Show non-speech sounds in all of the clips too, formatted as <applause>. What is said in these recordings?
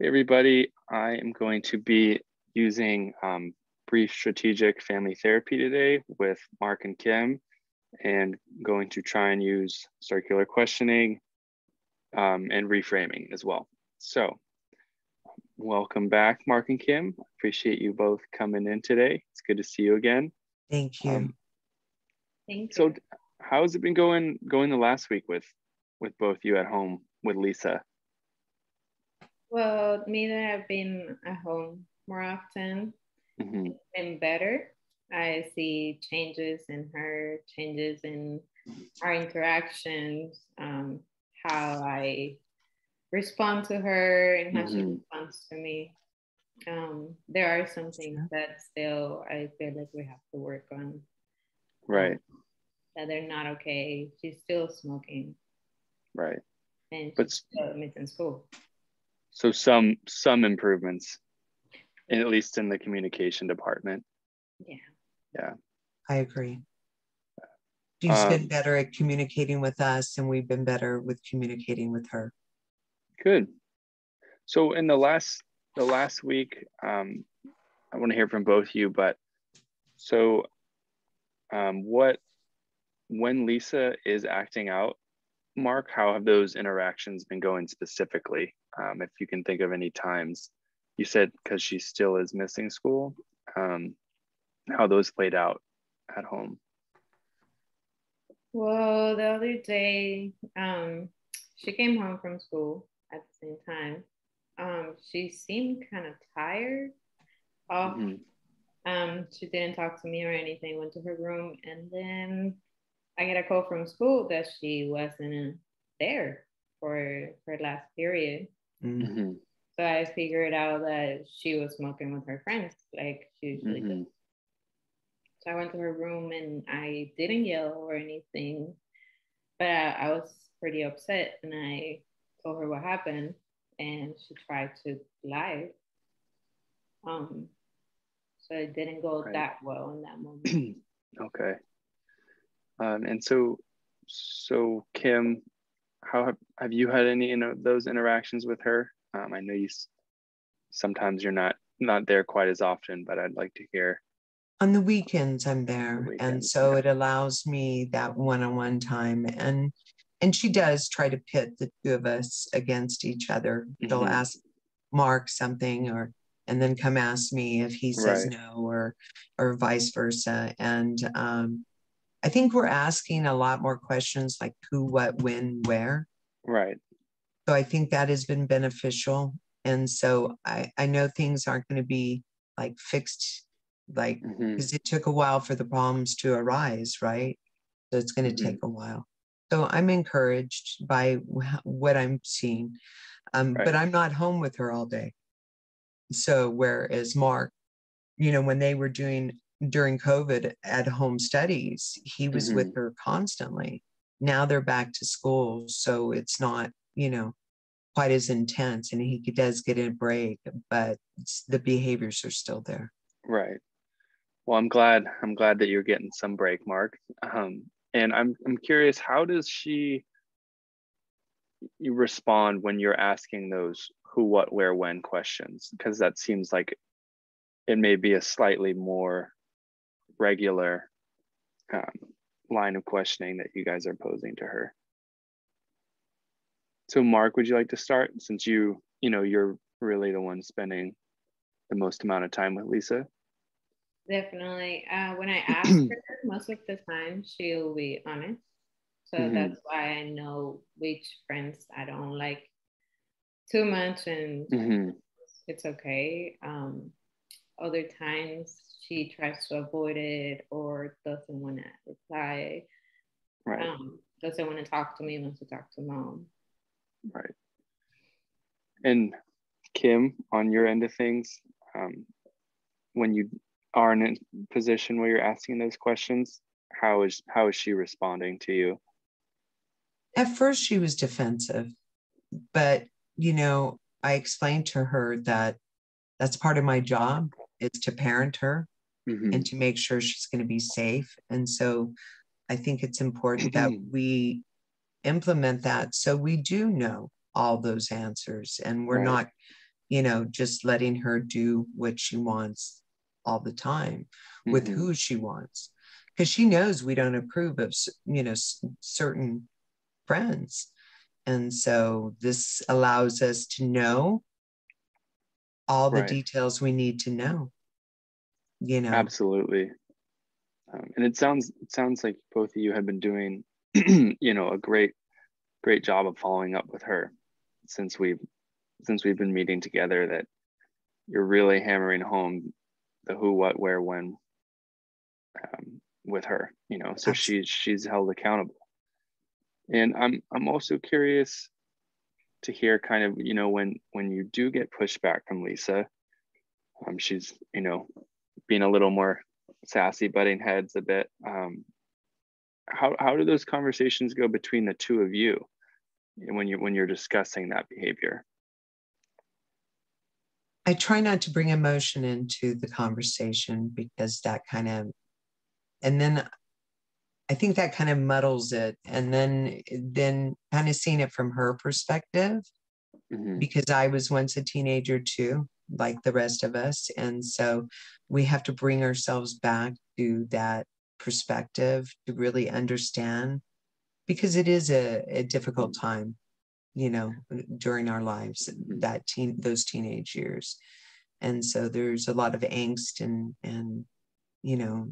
Hey everybody, I am going to be using um, brief strategic family therapy today with Mark and Kim and going to try and use circular questioning um, and reframing as well. So welcome back, Mark and Kim. Appreciate you both coming in today. It's good to see you again. Thank you. Um, Thank you. So how has it been going going the last week with with both you at home with Lisa? Well, me that I've been at home more often mm-hmm. and better. I see changes in her, changes in our interactions, um, how I respond to her and how mm-hmm. she responds to me. Um, there are some things that still I feel like we have to work on. Right. That they're not okay. She's still smoking. Right. And but still missing school so some some improvements at least in the communication department. Yeah. Yeah. I agree. She's um, been better at communicating with us and we've been better with communicating with her. Good. So in the last the last week um, i want to hear from both you but so um, what when lisa is acting out mark how have those interactions been going specifically? Um, if you can think of any times you said because she still is missing school um, how those played out at home. Well the other day um, she came home from school at the same time. Um, she seemed kind of tired. Off mm-hmm. Um, she didn't talk to me or anything went to her room and then i get a call from school that she wasn't there for her last period Mm-hmm. So I figured out that she was smoking with her friends, like she usually mm-hmm. does. So I went to her room and I didn't yell or anything, but I, I was pretty upset and I told her what happened and she tried to lie. Um, so it didn't go right. that well in that moment. <clears throat> okay. Um, and so, so Kim, how have, have you had any of those interactions with her? Um, I know you sometimes you're not not there quite as often, but I'd like to hear. On the weekends, I'm there, the weekends, and so yeah. it allows me that one-on-one time. And and she does try to pit the two of us against each other. Mm-hmm. She'll ask Mark something, or and then come ask me if he says right. no, or or vice versa. And um, I think we're asking a lot more questions like who, what, when, where. Right. So I think that has been beneficial. And so I, I know things aren't going to be like fixed, like, because mm-hmm. it took a while for the problems to arise, right? So it's going to mm-hmm. take a while. So I'm encouraged by what I'm seeing. Um, right. But I'm not home with her all day. So whereas Mark, you know, when they were doing during COVID at home studies, he was mm-hmm. with her constantly. Now they're back to school. So it's not, you know, quite as intense and he does get a break, but the behaviors are still there. Right. Well, I'm glad, I'm glad that you're getting some break, Mark. Um, and I'm, I'm curious, how does she you respond when you're asking those who, what, where, when questions? Because that seems like it may be a slightly more regular um, line of questioning that you guys are posing to her. So Mark, would you like to start since you, you know, you're really the one spending the most amount of time with Lisa? Definitely. Uh, when I <clears throat> ask her, most of the time she'll be honest. So mm-hmm. that's why I know which friends I don't like too much and mm-hmm. it's okay. Um, other times she tries to avoid it or doesn't want to reply. Right. Um, doesn't want to talk to me, wants to talk to mom. Right. And Kim, on your end of things, um, when you are in a position where you're asking those questions, how is how is she responding to you? At first, she was defensive, but you know, I explained to her that that's part of my job is to parent her mm-hmm. and to make sure she's going to be safe. And so I think it's important that <clears throat> we implement that so we do know all those answers and we're right. not you know, just letting her do what she wants all the time mm-hmm. with who she wants. Because she knows we don't approve of, you know, certain friends. And so this allows us to know all the right. details we need to know. You know, absolutely. Um, and it sounds it sounds like both of you have been doing, <clears throat> you know, a great great job of following up with her since we've since we've been meeting together that you're really hammering home the who what where when um, with her you know so she's she's held accountable and i'm i'm also curious to hear kind of you know when when you do get pushback from lisa um, she's you know being a little more sassy butting heads a bit um, how, how do those conversations go between the two of you when you when you're discussing that behavior? I try not to bring emotion into the conversation because that kind of and then i think that kind of muddles it and then then kind of seeing it from her perspective mm-hmm. because i was once a teenager too like the rest of us and so we have to bring ourselves back to that perspective to really understand because it is a, a difficult time you know during our lives that teen those teenage years and so there's a lot of angst and and you know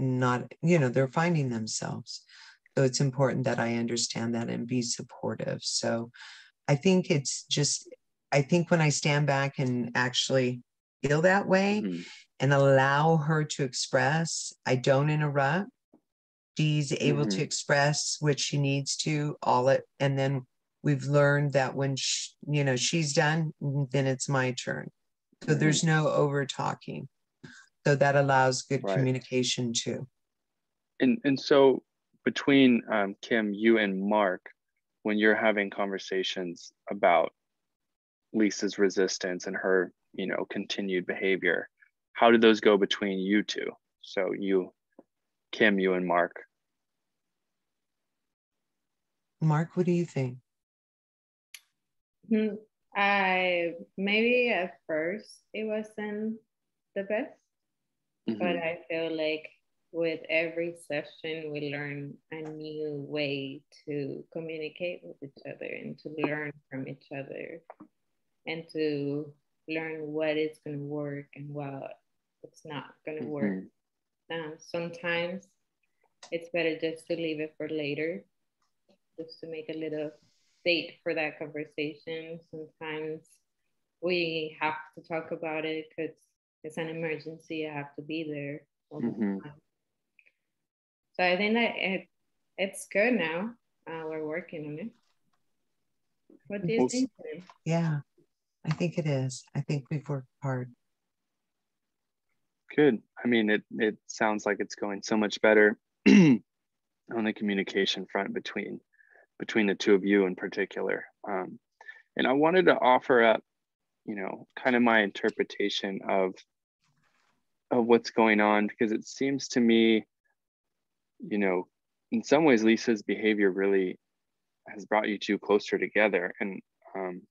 not you know they're finding themselves so it's important that i understand that and be supportive so i think it's just i think when i stand back and actually feel that way mm-hmm. and allow her to express i don't interrupt she's able mm-hmm. to express what she needs to all it and then we've learned that when she, you know she's done then it's my turn so mm-hmm. there's no over talking so that allows good right. communication too. And and so between um, kim you and mark when you're having conversations about lisa's resistance and her you know continued behavior how do those go between you two? So you kim you and mark. Mark what do you think? Hmm, I maybe at first it wasn't the best, mm-hmm. but I feel like with every session we learn a new way to communicate with each other and to learn from each other and to learn what is going to work and what it's not going to mm-hmm. work. Um, sometimes it's better just to leave it for later, just to make a little date for that conversation. Sometimes we have to talk about it because it's an emergency. I have to be there. Mm-hmm. So I think that it, it's good now. Uh, we're working on it. What do you think? Yeah, I think it is. I think we've worked hard. Good. I mean, it it sounds like it's going so much better <clears throat> on the communication front between between the two of you in particular. Um, and I wanted to offer up, you know, kind of my interpretation of of what's going on because it seems to me, you know, in some ways, Lisa's behavior really has brought you two closer together. And um,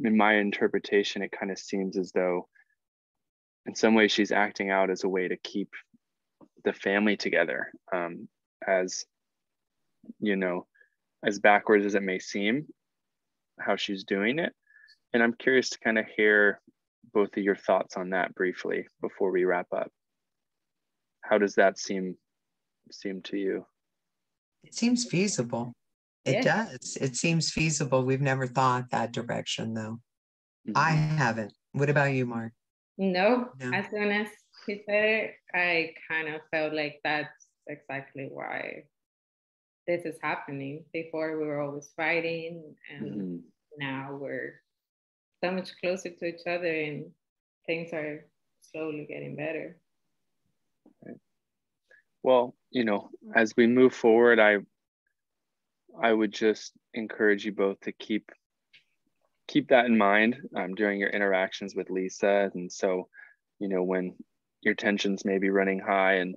in my interpretation, it kind of seems as though, in some ways, she's acting out as a way to keep the family together. Um, as you know, as backwards as it may seem, how she's doing it. And I'm curious to kind of hear both of your thoughts on that briefly before we wrap up. How does that seem seem to you? It seems feasible. It yeah. does. It seems feasible. We've never thought that direction though. Mm-hmm. I haven't. What about you, Mark? No. no. As soon as he said it, I kind of felt like that's exactly why this is happening. Before we were always fighting, and mm-hmm. now we're so much closer to each other, and things are slowly getting better. Well, you know, as we move forward, I I would just encourage you both to keep keep that in mind um, during your interactions with Lisa. And so, you know, when your tensions may be running high and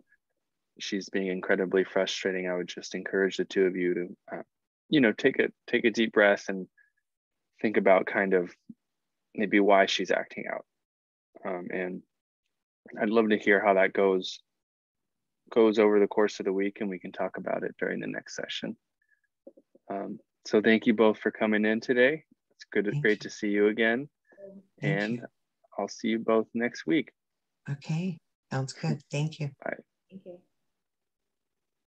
she's being incredibly frustrating, I would just encourage the two of you to, uh, you know, take a take a deep breath and think about kind of maybe why she's acting out. Um, and I'd love to hear how that goes goes over the course of the week and we can talk about it during the next session. Um, so thank you both for coming in today. It's good, thank great you. to see you again. Thank and you. I'll see you both next week. Okay, sounds good. Thank you. Bye. Thank you.